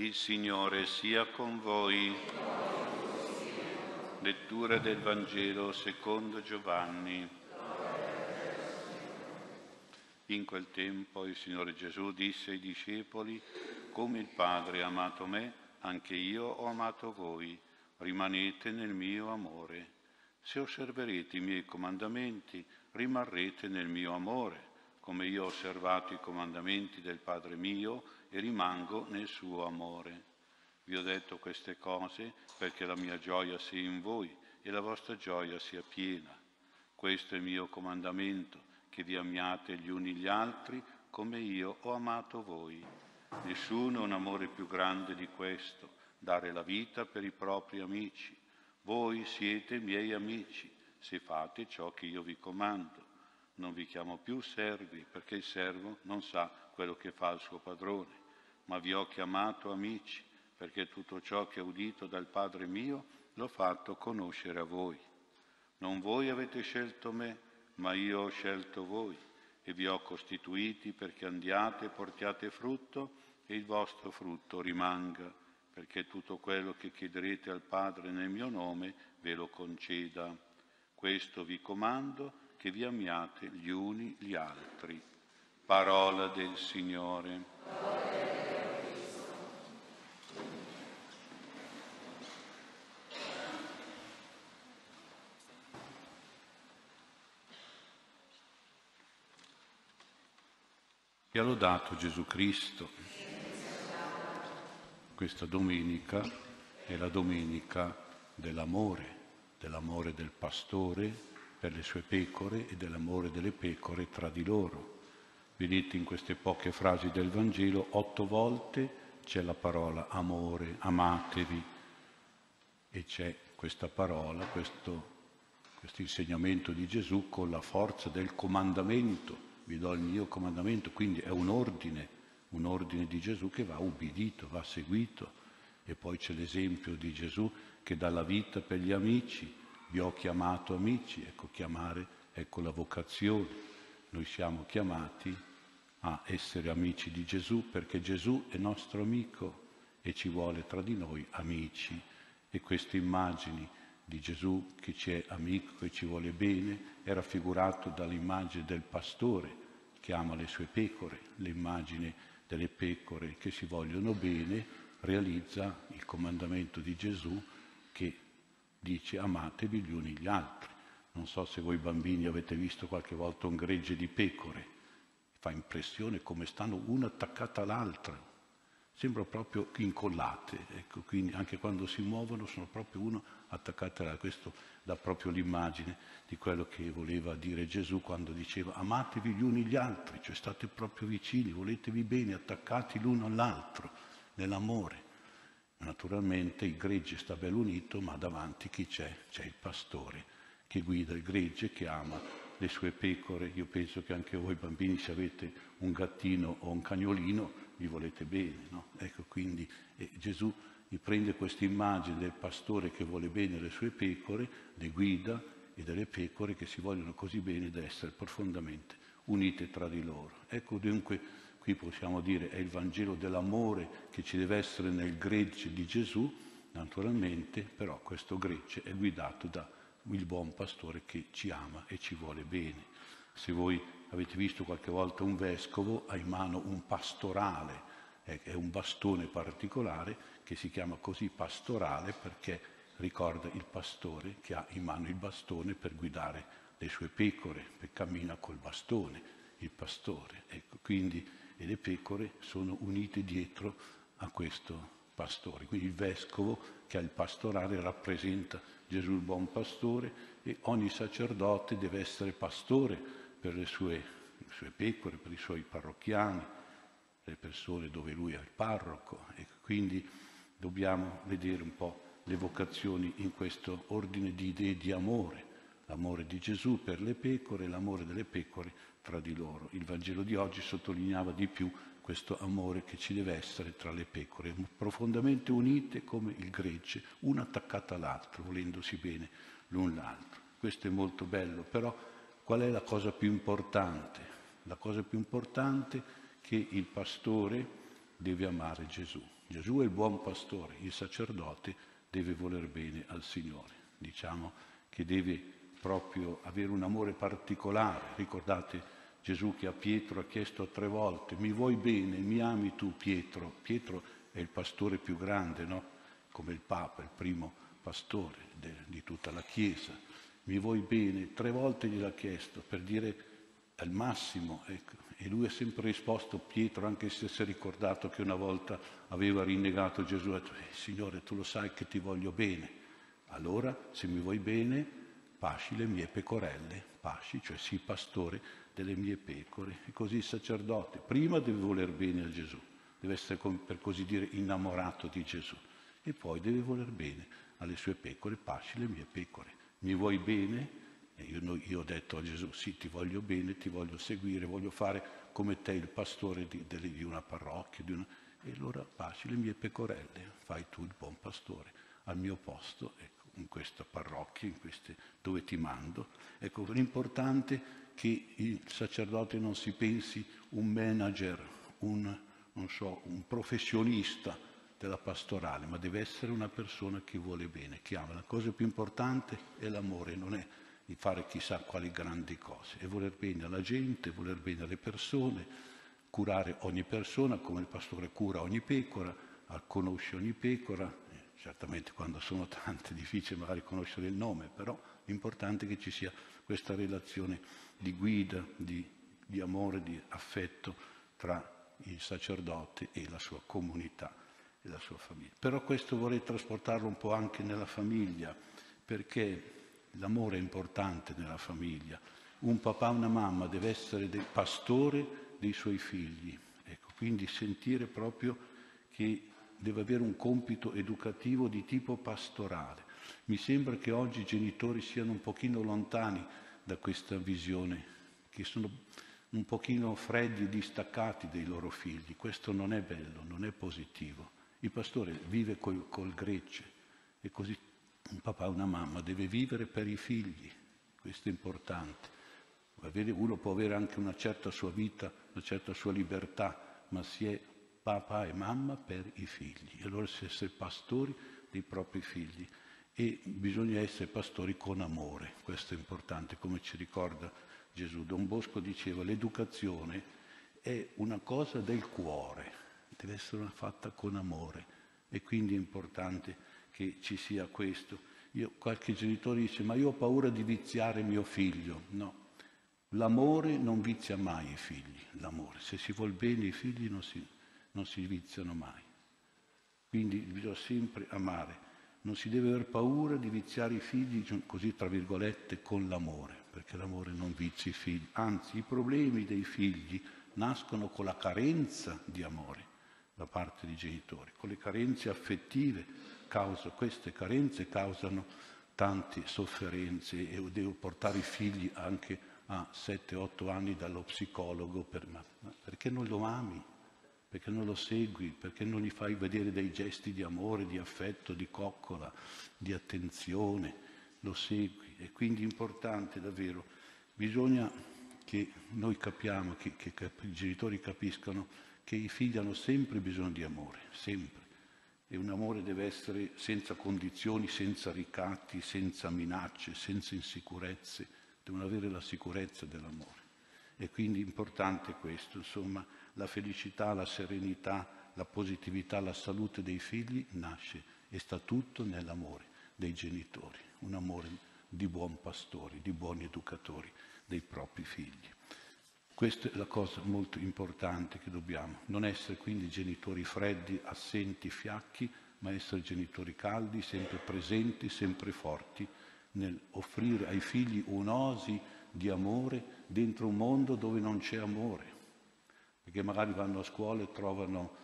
Il Signore sia con voi. Lettura del Vangelo secondo Giovanni. In quel tempo il Signore Gesù disse ai discepoli, come il Padre ha amato me, anche io ho amato voi, rimanete nel mio amore. Se osserverete i miei comandamenti, rimarrete nel mio amore, come io ho osservato i comandamenti del Padre mio e rimango nel suo amore. Vi ho detto queste cose perché la mia gioia sia in voi e la vostra gioia sia piena. Questo è il mio comandamento, che vi amiate gli uni gli altri come io ho amato voi. Nessuno ha un amore più grande di questo, dare la vita per i propri amici. Voi siete miei amici se fate ciò che io vi comando. Non vi chiamo più servi perché il servo non sa quello che fa il suo padrone ma vi ho chiamato amici, perché tutto ciò che ho udito dal Padre mio l'ho fatto conoscere a voi. Non voi avete scelto me, ma io ho scelto voi e vi ho costituiti perché andiate e portiate frutto e il vostro frutto rimanga, perché tutto quello che chiederete al Padre nel mio nome ve lo conceda. Questo vi comando, che vi amiate gli uni gli altri. Parola del Signore. Ha lodato Gesù Cristo. Questa domenica è la domenica dell'amore, dell'amore del pastore per le sue pecore e dell'amore delle pecore tra di loro. Vedete in queste poche frasi del Vangelo, otto volte c'è la parola amore, amatevi, e c'è questa parola, questo, questo insegnamento di Gesù con la forza del comandamento vi do il mio comandamento, quindi è un ordine, un ordine di Gesù che va ubbidito, va seguito. E poi c'è l'esempio di Gesù che dà la vita per gli amici, vi ho chiamato amici, ecco chiamare, ecco la vocazione. Noi siamo chiamati a essere amici di Gesù perché Gesù è nostro amico e ci vuole tra di noi amici. E queste immagini di Gesù che ci è amico e ci vuole bene è raffigurato dall'immagine del pastore che ama le sue pecore, l'immagine delle pecore che si vogliono bene, realizza il comandamento di Gesù che dice amatevi gli uni gli altri. Non so se voi bambini avete visto qualche volta un gregge di pecore, fa impressione come stanno una attaccata all'altra, sembrano proprio incollate, ecco, quindi anche quando si muovono sono proprio uno attaccate all'altro. Questo dà proprio l'immagine di quello che voleva dire Gesù quando diceva amatevi gli uni gli altri, cioè state proprio vicini, voletevi bene, attaccati l'uno all'altro nell'amore. Naturalmente il gregge sta bello unito, ma davanti chi c'è? C'è il pastore che guida il gregge, che ama le sue pecore. Io penso che anche voi bambini, se avete un gattino o un cagnolino, vi volete bene. No? Ecco, quindi eh, Gesù prende questa immagine del pastore che vuole bene le sue pecore, le guida e delle pecore che si vogliono così bene da essere profondamente unite tra di loro. Ecco dunque, qui possiamo dire, è il Vangelo dell'amore che ci deve essere nel gregge di Gesù, naturalmente, però questo gregge è guidato da il buon pastore che ci ama e ci vuole bene. Se voi avete visto qualche volta un vescovo, ha in mano un pastorale, è un bastone particolare che si chiama così pastorale perché ricorda il pastore che ha in mano il bastone per guidare le sue pecore, e cammina col bastone, il pastore. Ecco, quindi e le pecore sono unite dietro a questo pastore. Quindi il vescovo che ha il pastorale rappresenta Gesù il buon pastore e ogni sacerdote deve essere pastore per le sue, le sue pecore, per i suoi parrocchiani, le persone dove lui è il parroco. E quindi dobbiamo vedere un po' le vocazioni in questo ordine di idee di amore, l'amore di Gesù per le pecore e l'amore delle pecore tra di loro. Il Vangelo di oggi sottolineava di più questo amore che ci deve essere tra le pecore, profondamente unite come il gregge, una attaccata all'altra, volendosi bene l'un l'altro. Questo è molto bello, però qual è la cosa più importante? La cosa più importante è che il pastore deve amare Gesù Gesù è il buon pastore, il sacerdote deve voler bene al Signore. Diciamo che deve proprio avere un amore particolare. Ricordate Gesù che a Pietro ha chiesto tre volte, mi vuoi bene, mi ami tu Pietro? Pietro è il pastore più grande, no? come il Papa, il primo pastore de, di tutta la Chiesa. Mi vuoi bene? Tre volte gliel'ha chiesto per dire al massimo. Ecco. E lui ha sempre risposto, Pietro, anche se si è ricordato che una volta aveva rinnegato Gesù, ha detto, eh, Signore, tu lo sai che ti voglio bene. Allora, se mi vuoi bene, pasci le mie pecorelle, pasci, cioè sii pastore delle mie pecore. E così il sacerdote prima deve voler bene a Gesù, deve essere, per così dire, innamorato di Gesù e poi deve voler bene alle sue pecore, pasci le mie pecore. Mi vuoi bene? E io, io, ho detto a Gesù, sì, ti voglio bene, ti voglio seguire, voglio fare come te il pastore di, di una parrocchia. Di una... E allora pasci le mie pecorelle, fai tu il buon pastore al mio posto, ecco, in questa parrocchia, in queste, dove ti mando. Ecco, l'importante che il sacerdote non si pensi un manager, un, so, un professionista della pastorale, ma deve essere una persona che vuole bene, che ama. La cosa più importante è l'amore, non è di fare chissà quali grandi cose, è voler bene alla gente, voler bene alle persone, curare ogni persona come il pastore cura ogni pecora, conosce ogni pecora, eh, certamente quando sono tante è difficile magari conoscere il nome, però l'importante è che ci sia questa relazione di guida, di, di amore, di affetto tra il sacerdote e la sua comunità e la sua famiglia. Però questo vorrei trasportarlo un po' anche nella famiglia, perché l'amore è importante nella famiglia. Un papà e una mamma deve essere del pastore dei suoi figli, ecco, quindi sentire proprio che deve avere un compito educativo di tipo pastorale. Mi sembra che oggi i genitori siano un pochino lontani da questa visione, che sono un pochino freddi, distaccati dei loro figli. Questo non è bello, non è positivo. Il pastore vive col, col grecce e così un papà e una mamma deve vivere per i figli, questo è importante. Uno può avere anche una certa sua vita, una certa sua libertà, ma si è papà e mamma per i figli. E allora si è pastori dei propri figli e bisogna essere pastori con amore, questo è importante, come ci ricorda Gesù. Don Bosco diceva l'educazione è una cosa del cuore, deve essere fatta con amore e quindi è importante che ci sia questo. Io, qualche genitore dice ma io ho paura di viziare mio figlio. No, l'amore non vizia mai i figli, l'amore. Se si vuol bene i figli non si, non si viziano mai. Quindi bisogna sempre amare. Non si deve aver paura di viziare i figli, così tra virgolette, con l'amore, perché l'amore non vizia i figli. Anzi, i problemi dei figli nascono con la carenza di amore da parte dei genitori, con le carenze affettive. Causa, queste carenze causano tante sofferenze e devo portare i figli anche a 7-8 anni dallo psicologo per, ma, perché non lo ami, perché non lo segui, perché non gli fai vedere dei gesti di amore, di affetto, di coccola, di attenzione, lo segui. E quindi è importante davvero, bisogna che noi capiamo, che, che, che i genitori capiscano che i figli hanno sempre bisogno di amore, sempre. E un amore deve essere senza condizioni, senza ricatti, senza minacce, senza insicurezze, devono avere la sicurezza dell'amore. E quindi è importante questo, insomma, la felicità, la serenità, la positività, la salute dei figli nasce e sta tutto nell'amore dei genitori, un amore di buon pastori, di buoni educatori dei propri figli. Questa è la cosa molto importante che dobbiamo, non essere quindi genitori freddi, assenti, fiacchi, ma essere genitori caldi, sempre presenti, sempre forti, nel offrire ai figli un'osi di amore dentro un mondo dove non c'è amore, perché magari vanno a scuola e trovano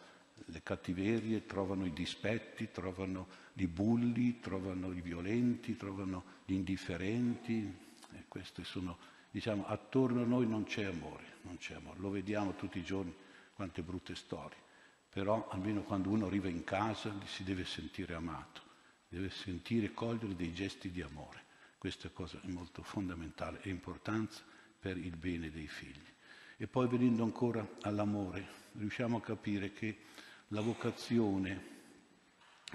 le cattiverie, trovano i dispetti, trovano i bulli, trovano i violenti, trovano gli indifferenti, e queste sono diciamo, attorno a noi non c'è amore, non c'è amore, lo vediamo tutti i giorni, quante brutte storie, però almeno quando uno arriva in casa si deve sentire amato, deve sentire cogliere dei gesti di amore. Questa cosa è molto fondamentale e importanza per il bene dei figli. E poi venendo ancora all'amore, riusciamo a capire che La vocazione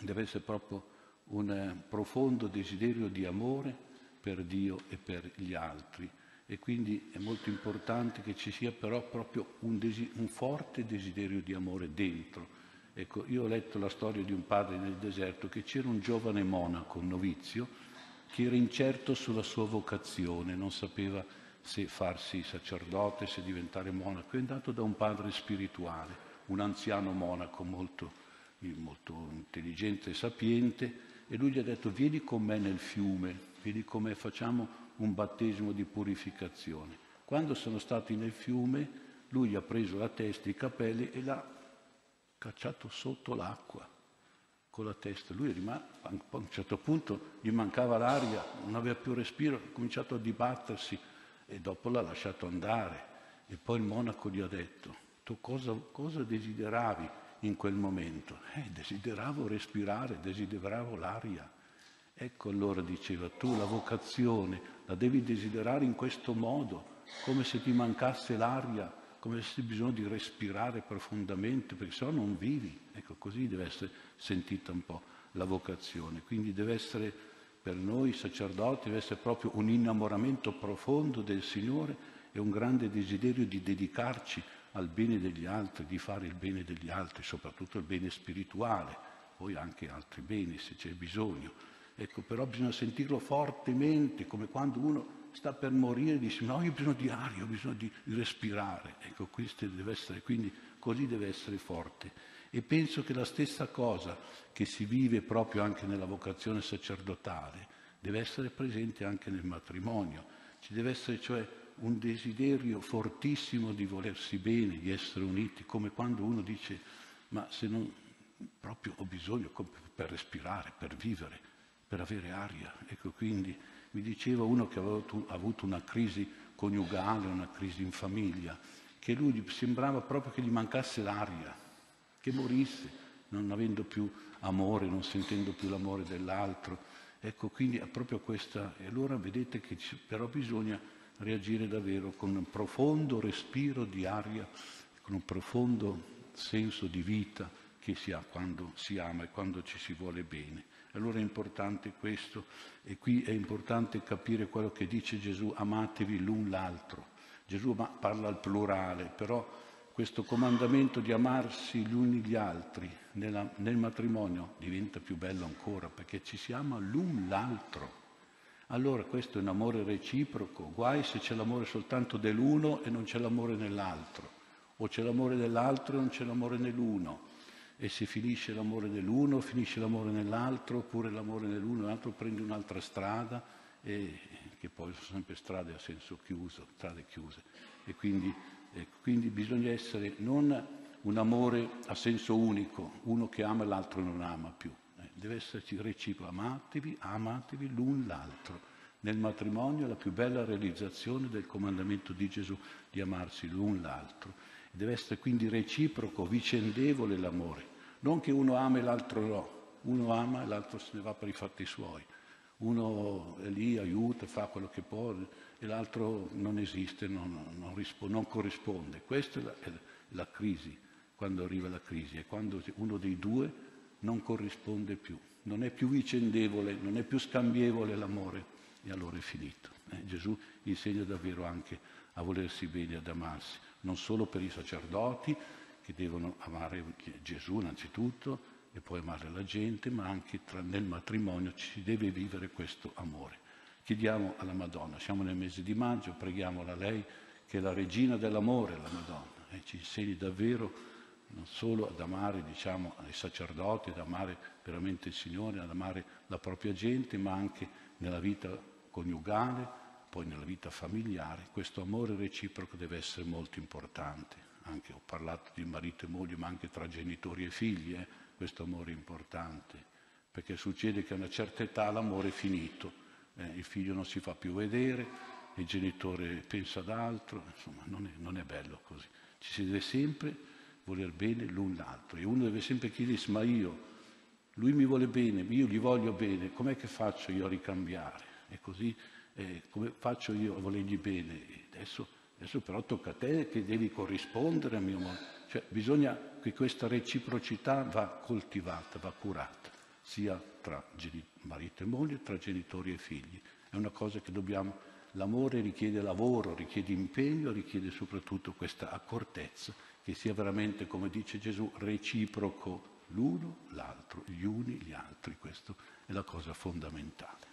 deve essere proprio un profondo desiderio di amore per Dio e per gli altri e quindi è molto importante che ci sia però proprio un, desi- un forte desiderio di amore dentro. Ecco, io ho letto la storia di un padre nel deserto che c'era un giovane monaco, un novizio, che era incerto sulla sua vocazione, non sapeva se farsi sacerdote, se diventare monaco. È andato da un padre spirituale, un anziano monaco molto, molto intelligente e sapiente, e lui gli ha detto vieni con me nel fiume, vedi come facciamo un battesimo di purificazione. Quando sono stati nel fiume, lui gli ha preso la testa, i capelli e l'ha cacciato sotto l'acqua con la testa. Lui rimane, a un certo punto gli mancava l'aria, non aveva più respiro, ha cominciato a dibattersi e dopo l'ha lasciato andare. E poi il monaco gli ha detto, tu cosa, cosa desideravi in quel momento? Eh, desideravo respirare, desideravo l'aria. Ecco allora diceva, tu la vocazione la devi desiderare in questo modo, come se ti mancasse l'aria, come se hai bisogno di respirare profondamente, perché se no non vivi. Ecco, così deve essere sentita un po' la vocazione. Quindi deve essere per noi sacerdoti, deve essere proprio un innamoramento profondo del Signore e un grande desiderio di dedicarci al bene degli altri, di fare il bene degli altri, soprattutto il bene spirituale, poi anche altri beni se c'è bisogno. Ecco, però bisogna sentirlo fortemente, come quando uno sta per morire e dice no, io ho bisogno di aria, ho bisogno di, respirare. Ecco, questo deve essere, quindi così deve essere forte. E penso che la stessa cosa che si vive proprio anche nella vocazione sacerdotale deve essere presente anche nel matrimonio. Ci deve essere cioè un desiderio fortissimo di volersi bene, di essere uniti, come quando uno dice ma se non proprio ho bisogno per respirare, per vivere, per avere aria. Ecco, quindi mi diceva uno che aveva avuto una crisi coniugale, una crisi in famiglia, che lui sembrava proprio che gli mancasse l'aria, che morisse, non avendo più amore, non sentendo più l'amore dell'altro. Ecco, quindi è proprio questa. E allora vedete che però bisogna reagire davvero con un profondo respiro di aria, con un profondo senso di vita che si ha quando si ama e quando ci si vuole bene. Allora è importante questo e qui è importante capire quello che dice Gesù, amatevi l'un l'altro. Gesù parla al plurale, però questo comandamento di amarsi gli uni gli altri nella, nel matrimonio diventa più bello ancora perché ci si ama l'un l'altro. Allora questo è un amore reciproco, guai se c'è l'amore soltanto dell'uno e non c'è l'amore nell'altro, o c'è l'amore dell'altro e non c'è l'amore nell'uno e se finisce l'amore nell'uno, finisce l'amore nell'altro, oppure l'amore nell'uno e nell'altro prende un'altra strada, e, che poi sono sempre strade a senso chiuso, strade chiuse. E quindi, eh, quindi bisogna essere non un amore a senso unico, uno che ama e l'altro non ama più. Eh, deve esserci reciproco, amatevi, amatevi l'un l'altro. Nel matrimonio è la più bella realizzazione del comandamento di Gesù di amarsi l'un l'altro. Deve essere quindi reciproco, vicendevole l'amore. Non che uno ama e l'altro no, uno ama e l'altro se ne va per i fatti suoi. Uno è lì, aiuta, fa quello che può e l'altro non esiste, non, non, non corrisponde. Questa è la, è la crisi, quando arriva la crisi, è quando uno dei due non corrisponde più, non è più vicendevole, non è più scambievole l'amore e allora è finito. Eh, Gesù insegna davvero anche a volersi bene, ad amarsi, non solo per i sacerdoti, che devono amare Gesù innanzitutto e poi amare la gente, ma anche tra, nel matrimonio ci deve vivere questo amore. Chiediamo alla Madonna, siamo nel mese di maggio, preghiamola a lei che è la regina dell'amore, la Madonna, e ci insegni davvero non solo ad amare diciamo, i sacerdoti, ad amare veramente il Signore, ad amare la propria gente, ma anche nella vita coniugale, poi nella vita familiare. Questo amore reciproco deve essere molto importante anche ho parlato di marito e moglie, ma anche tra genitori e figli, eh, questo amore è importante, perché succede che a una certa età l'amore è finito, eh, il figlio non si fa più vedere, il genitore pensa ad altro, insomma non è, non è bello così. Ci si deve sempre voler bene l'un l'altro e uno deve sempre chiedersi, ma io, lui mi vuole bene, io gli voglio bene, com'è che faccio io a ricambiare? E così eh, come faccio io a volergli bene? Adesso Adesso però tocca a te che devi corrispondere a mio modo. Cioè bisogna che questa reciprocità va coltivata, va curata, sia tra marito e moglie, tra genitori e figli. È una cosa che dobbiamo... L'amore richiede lavoro, richiede impegno, richiede soprattutto questa accortezza, che sia veramente, come dice Gesù, reciproco l'uno, l'altro, gli uni, gli altri. Questa è la cosa fondamentale.